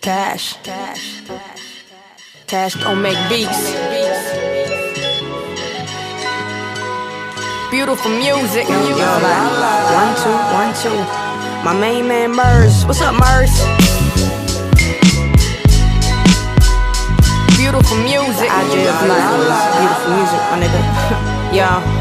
Cash, cash, cash, cash don't make beats. Beautiful music. Yo, like, one, two, one, two. My main man, Murs. What's up, Murs? Beautiful music. I just like beautiful music, my nigga. Yo.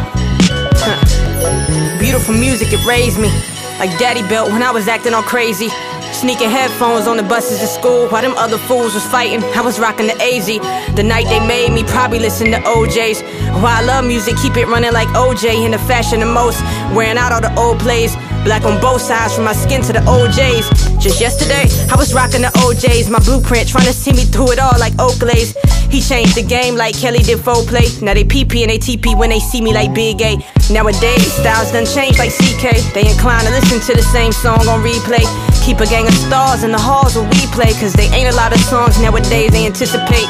Beautiful music, it raised me. Like daddy built when I was acting all crazy. Sneaking headphones on the buses to school while them other fools was fighting. I was rocking the AZ. The night they made me probably listen to OJ's. Why I love music, keep it running like OJ in the fashion the most. Wearing out all the old plays. Black on both sides from my skin to the OJs. Just yesterday, I was rocking the OJs. My blueprint trying to see me through it all like Oakley's. He changed the game like Kelly did play. Now they PP and they TP when they see me like Big A. Nowadays, styles done changed like CK. They inclined to listen to the same song on replay. Keep a gang of stars in the halls where we play. Cause they ain't a lot of songs nowadays they anticipate.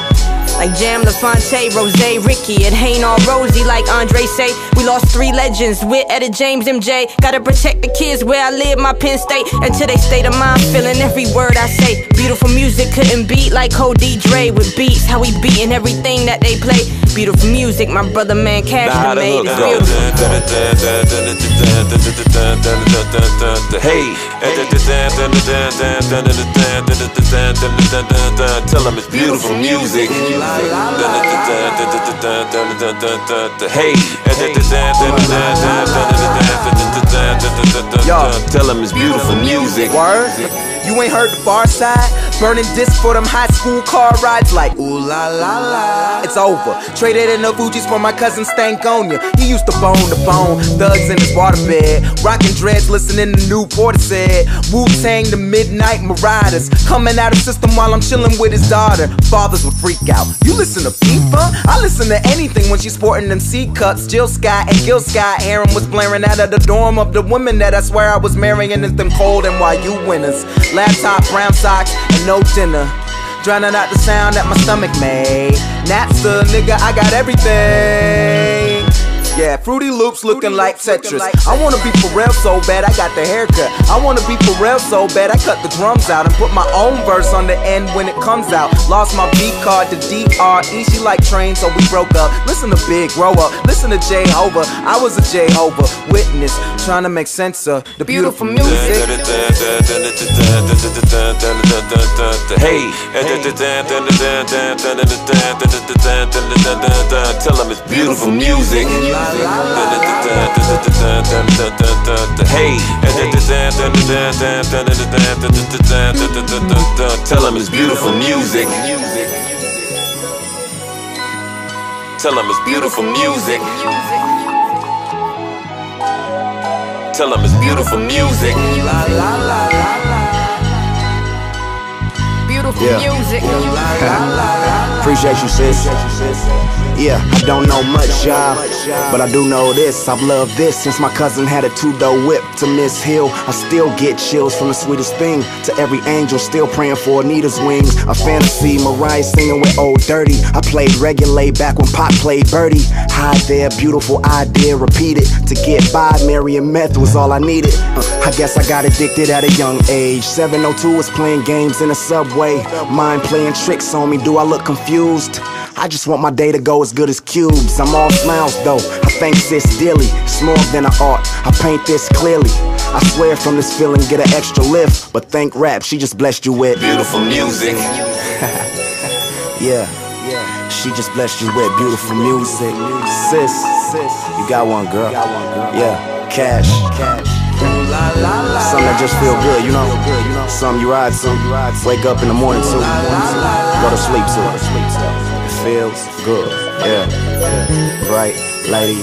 Like Jam LaFontaine, Rose, Ricky, it ain't all rosy like Andre say. We lost three legends with Etta James, MJ. Gotta protect the kids where I live, my Penn State. Until they state of mind, feeling every word I say. Beautiful music couldn't beat like Cody Dre with beats. How we beating everything that they play. Beautiful music, my brother man Cash Now made it go? beautiful. Hey, tell them it's beautiful music. Hey, tell them it's beautiful music. Word? You ain't heard the far side? Burning discs for them high school car rides like ooh la la la. It's over. Traded in the Fugees for my cousin Stankonia. He used to bone the bone, thugs in his waterbed. Rocking dreads, listening to new Portishead. Wu Tang, the Midnight Marauders. Coming out of system while I'm chilling with his daughter. Fathers would freak out. You listen to FIFA? I listen to anything when she's sporting them C cups. Jill Scott and Gil Scott-Heron was blaring out of the dorm of the women that I swear I was marrying. It's them cold NYU winners. Laptop, brown socks, and no dinner. Drowning out the sound that my stomach made. Napster, nigga, I got everything. Yeah, Fruity Loops looking like Tetris. I wanna be for real so bad, I got the haircut. I wanna be for real so bad, I cut the drums out and put my own verse on the end when it comes out. Lost my B card to DRE, she like train, so we broke up. Listen to Big, grow up. Listen to Jehovah, I was a Jehovah Witness, trying to make sense of the beautiful music. Hey, tell them it's beautiful music. Hey, tell them it's beautiful music. Tell them it's beautiful music. Tell them it's beautiful music. Beautiful Yeah. music. Appreciate you, sis. Yeah, I don't know much, y'all, but I do know this. I've loved this since my cousin had a two-door whip to Miss Hill. I still get chills from the sweetest thing to every angel still praying for Anita's wings. A fantasy, Mariah singing with Ol' Dirty. I played regulate back when Pop played Birdie. High there, beautiful idea, repeat it. To get by, Mary and meth was all I needed. Uh, I guess I got addicted at a young age. 702 was playing games in the subway. Mind playing tricks on me, do I look confused? I just want my day to go as good as cubes. I'm all smiles though. I thank sis dearly. It's more than an art. I paint this clearly. I swear from this feeling, get an extra lift. But thank rap, she just blessed you with. Beautiful music. Yeah. She just blessed you with beautiful music. Sis, you got one, girl. Yeah, cash. Something that just feel good, you know? Something you ride to. Wake up in the morning to. Go to sleep to. It feels good. Yeah. Bright, lady.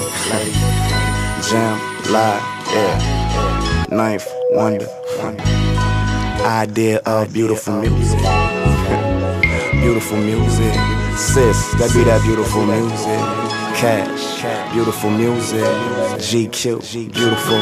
Jam, lie. Yeah. Ninth wonder. Idea of beautiful music. beautiful music. Sis, that be that beautiful music. Cash, beautiful music. GQ, beautiful.